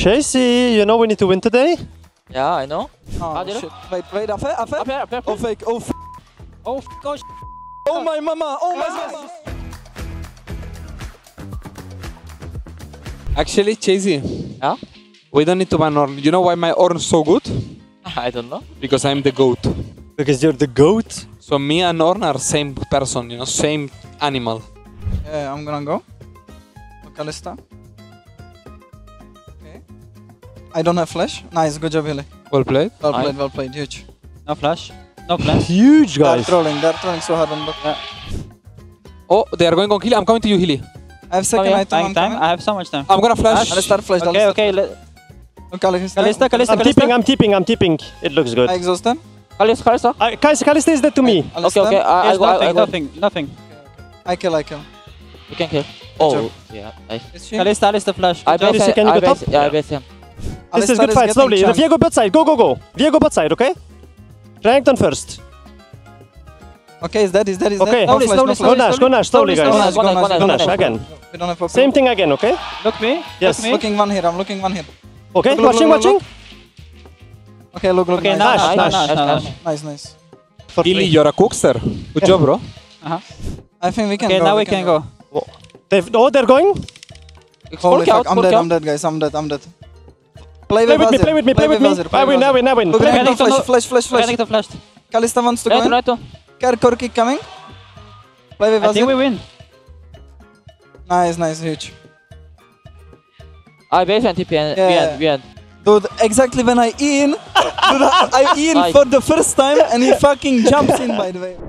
Chasey, you know we need to win today? Yeah, I know. Oh, Ah, did it? shit. Wait, wait, Afe, Afe? Up here, up. Oh, fake. Oh, f Oh, f- oh, sh- oh my mama. Oh my mama. Actually, Chasey, Yeah? we don't need to ban Ornn. You know why my Ornn's so good? I don't know. Because I'm the goat. Because you're the goat. So me and Orn are same person, you know, same animal. Yeah, I'm gonna go. Localista. Okay. I don't have flash. Nice, good job, Hilly. Well played. Well Nice. played, well played. Huge. No flash. No plans. Huge, guys. They're trolling. They're trolling so hard on bot. Oh, they are going on Hilly. I'm coming to you, Hilly. I have second Oh, yeah, item. time, I'm time. I have so much time. I'm gonna flash. I'll start flash. Okay, okay. Let, Localista. Kalista, Kalista, I'm tipping, I'm tipping, I'm tipping. It looks good. I exhausted. Kalista, Kalista. Uh, Kais, Kalista is dead to me. I'll Okay, okay. I, I There's go, I, I nothing, go. nothing, nothing. I kill, I kill. You can kill. Oh, yeah. Nice. Is she? Kalista, Kalista flash. I Good job. base, Kalista, can you I go base, top? yeah, I base him. This is good fight, slowly. chunked. Viego bot side, go, go, go. Viego bot side, okay? Renekton first. Okay, is that, is that, is that? Okay. No Slowly, flash, slowly, Go. Nash, go Nash, slowly, Go guys. Nash, go Go Nash, Nash, go Go Nash, Nash, again. We don't have problem. Same thing again, okay? Look me. Yes. Look me. Looking one here, I'm looking one here. Okay, Look, look, watching, look, look, watching. Okay, look, look. Okay, nice. now, Nash, now, Nash, now, now, Nash. Nice, nice. For Hilly, free. you're a cookster. Good job, bro. Uh-huh. I think we can Okay, go. now we can go. They've, oh, they're going? Holy Full count, fuck, I'm full dead, I'm dead, guys, I'm dead, I'm dead. Play Play with with me, play with me, play with me. I win, I win, I win. Look, Play- Renekton, Renekton, flash, flash, flash, flash. Renekton flashed. Kalista wants to go Right, in. right. Ker Corki coming. Play with I think we win. Nice, nice, huge. I base and TP and Yeah, we yeah. end, we end. Dude, exactly when I in, dude, I I in Nice. for the first time and he fucking jumps in by the way.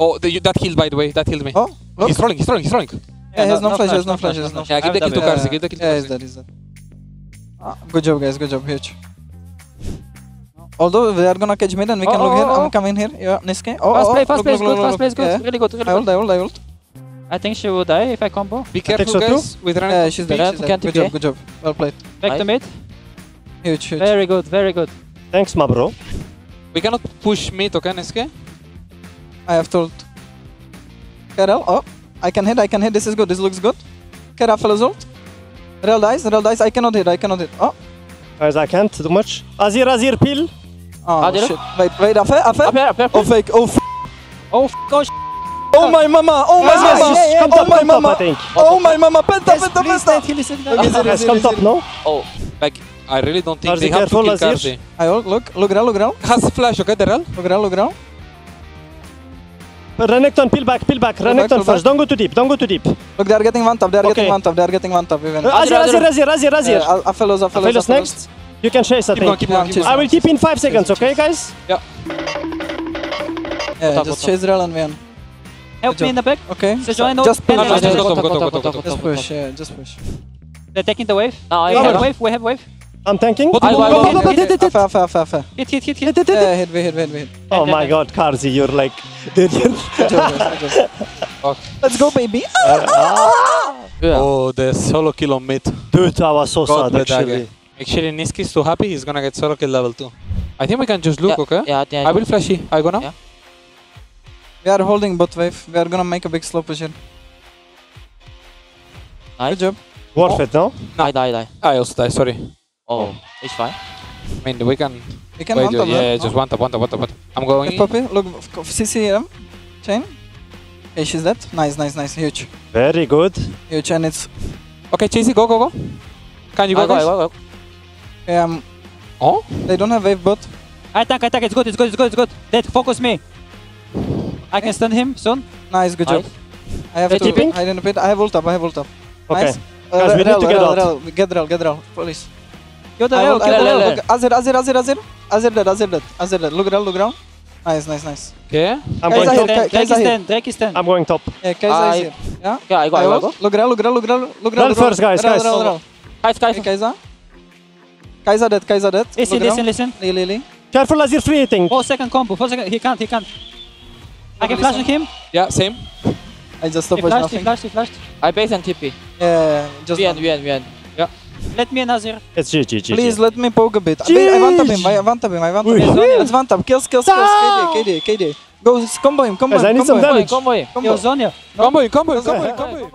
Oh, the, that healed, by the way. That healed me. Oh, look. He's trolling, he's trolling, he's trolling. Yeah, he has no flash, he has no flash, he has no Yeah, give the kill to Yeah, Carzzy, give the kill to Yeah, he's dead, he's dead. Ah, good job, guys, good job, huge. Although they are gonna catch mid and we Oh, can look oh, here. oh, I'm oh. coming here. Yeah, Nisqy. Oh, Fast oh, play, fast look, play look, good, look, fast play good. Yeah. Really good, really I ult, good. I ult, I ult. I think she will die if I combo. Be careful, so guys, with Yeah, Renekton. she's dead, Yeah, she's dead. can Good job, TP. good job. Well played. Back to Nice. mid. Huge, huge. Very good, very good. Thanks, my bro. We cannot push mid, okay, Nisqy? I have told. Karel, oh, I can hit, I can hit. This is good, this looks good. Karel follows ult. Real dice, real dice. I cannot hit, I cannot hit. Oh, Guys, I can't too much. Azir, Azir, peel. oh Ah, shit. Wait, wait, Afe, Afe. Up here, up here. Oh, fake. Oh, f- Oh, f oh, sh oh my mama. Oh my Yes, mama. yes, yes. Come Oh top, my come top, mama. I think. Oh my mama. Penta, Yes, penta, please, penta. let him. Okay, zero, Guys, zero, come top, no? Oh, Like, I really don't think Carzzy, they have to kill Azir. Carzzy. I ult, look, look, real, look, real. Has flash, okay, Daryl? Look, real, look, real. Renekton, peel back, peel back. back, Renekton pull first. Don't go too deep, don't go too deep. Uh, Look, they are getting one top. They are Okay. getting one top. They are getting one top. Even. Azir, Azir, Azir, Azir, Azir. Uh, Aphelios, Afelos, Aphelios next. You can chase, I Keep going, think. keep Yeah, going, I'm keep chasing. I will TP in 5 seconds, okay, guys? Yeah, top, just top. chase real and win. Help me in the back. Okay. Sejuani, no. Just push. No, no, Just no, go no. top, go top, go top, go top. Just push. Yeah, just push. They're taking the wave. now I We have have wave, we have wave. I'm tanking. What- I what- go, I what- go, what- I go. hit, hit, hit. Afe, Afe, Afe, Afe. Hit, hit, hit, hit. Hit, hit, hit. Yeah, hit, we hit, we hit, we hit. Oh my god, Carzzy, you're like... Dude, you're... Good job, guys, good job. Let's go, baby. Ah, ah, ah, yeah. Oh, the solo kill on mid. Dude, I was so God, sad, actually. dagger. Actually, Nisqy is too happy, he's gonna get solo kill level 2. I think we can just look, yeah, okay? Yeah, I think I will flash you. I go now? Yeah. We are holding bot wave. We are gonna make a big slow push here. Nice. Good job. Worth it, no? Die, die, die. I also die, sorry. Oh, it's fine. I mean, we can... We can wait, one top, yeah, just one tap, one tap, one tap, one tap. I'm going Hey, in. Poppy, look, CC here. Chain. Okay, she's dead. Nice, nice, nice. Huge. Very good. Huge, and it's. Okay, Chasey, go, go, go. Can you go, I go, I go, I go. Um, Oh? they don't have wave bot. I tank, I tank. It's good, it's good, it's good, it's good. Dead, focus me. I can stun him soon. Nice, good job. Nice. I have Hey, to. TP? I didn't pit. I have ult up. I have ult up. Okay. Nice. Guys, we need Rell, to get Rell, out. Rell. Get Rell, get Rell. Police. Kill the I ah, rail, ult, kill the ult, rail. Rell. Azir, Azir, Azir, Azir. Azir dead, Azir dead. Azir dead. Look Rell, look Rell. Nice, nice, nice. Okay. I'm Guys, going I top. hit- Kai- Drake is Kai'Sa 10, Drake is 10. I'm going top. Yeah, Kai'Sa I- is here. Yeah? Yeah, I go, I go, I go. ult. Look Rell, look Rell, look Rell. Look Rell. Rell first, guys, Rell, guys. Rell, Rell. Guys, guys. Hey, Kai'Sa. Kai'Sa dead, Kai'Sa dead. Listen, Look Rell. listen, listen. Lee, Lee, Lee. Careful, Azir free hitting. Four second combo, four second. He can't, he can't. I can flash on him. Yeah, same. I just He stopped with flashed, he nothing. flashed, he flashed. I base and TP. Yeah, just We end, one. we end, we end. Let me and Azir. It's GG, GG. Please let me poke a bit. Wait, I want up him. I want up him. I want up him. Let's want up. Kills, kills, kills. KD, KD, KD. Go, combo him, combo Guys, I him, need some combo him. damage. Combo, combo. Combo. Yo, Zonia. Combo in, combo in, Go, combo go, in, combo in.